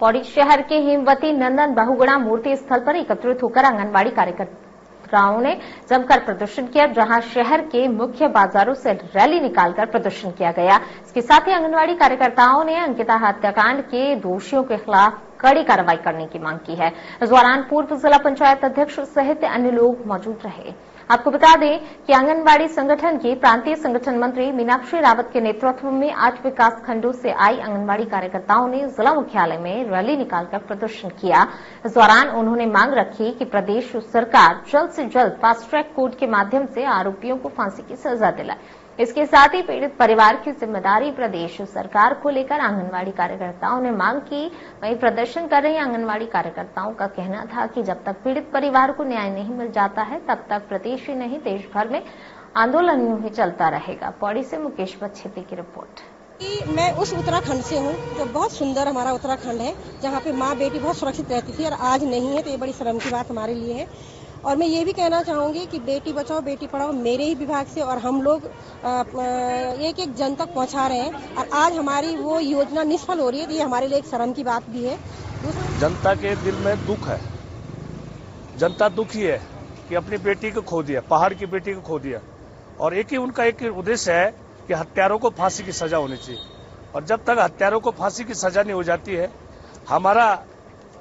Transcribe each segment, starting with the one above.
पौड़ी शहर के हेमवती नंदन बहुगुणा मूर्ति स्थल पर एकत्रित होकर आंगनबाड़ी कार्यकर्ताओं ने जमकर प्रदर्शन किया, जहाँ शहर के मुख्य बाजारों से रैली निकालकर प्रदर्शन किया गया। इसके साथ ही आंगनबाड़ी कार्यकर्ताओं ने अंकिता हत्याकांड के दोषियों के खिलाफ कड़ी कार्रवाई करने की मांग की है। इस दौरान पूर्व जिला पंचायत अध्यक्ष सहित अन्य लोग मौजूद रहे। आपको बता दें कि आंगनबाड़ी संगठन की प्रांतीय संगठन मंत्री मीनाक्षी रावत के नेतृत्व में आठ विकास खंडों से आई आंगनबाड़ी कार्यकर्ताओं ने जिला मुख्यालय में रैली निकालकर प्रदर्शन किया। इस दौरान उन्होंने मांग रखी कि प्रदेश सरकार जल्द से जल्द फास्ट ट्रैक कोर्ट के माध्यम से आरोपियों को फांसी की सजा दिलाए। इसके साथ ही पीड़ित परिवार की ज़िम्मेदारी प्रदेश सरकार को लेकर आंगनबाड़ी कार्यकर्ताओं ने मांग की। वहीं प्रदर्शन कर रही आंगनबाड़ी कार्यकर्ताओं का कहना था कि जब तक पीड़ित परिवार को न्याय नहीं मिल जाता है, तब तक प्रदेश ही नहीं देश भर में आंदोलन ही चलता रहेगा। पौड़ी से मुकेश बच्छेती की रिपोर्ट। मैं उस उत्तराखंड से हूँ, जो बहुत सुंदर हमारा उत्तराखंड है, जहाँ पे माँ बेटी बहुत सुरक्षित रहती थी और आज नहीं है तो ये बड़ी शर्म की बात हमारे लिए है। और मैं ये भी कहना चाहूँगी कि बेटी बचाओ, बेटी पढ़ाओ मेरे ही विभाग से और हम लोग एक एक जन तक पहुँचा रहे हैं और आज हमारी वो योजना निष्फल हो रही है तो ये हमारे लिए एक शर्म की बात भी है। जनता के दिल में दुख है। जनता दुखी है कि अपनी बेटी को खो दिया, पहाड़ की बेटी को खो दिया। और एक ही उनका एक उद्देश्य है कि हत्यारों को फांसी की सजा होनी चाहिए। और जब तक हत्यारों को फांसी की सजा नहीं हो जाती है, हमारा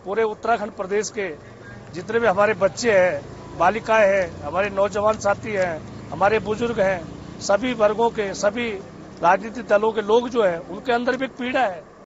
पूरे उत्तराखंड प्रदेश के जितने भी हमारे बच्चे हैं, बालिकाएँ हैं, हमारे नौजवान साथी हैं, हमारे बुज़ुर्ग हैं, सभी वर्गों के, सभी राजनीतिक दलों के लोग जो है, उनके अंदर भी एक पीड़ा है।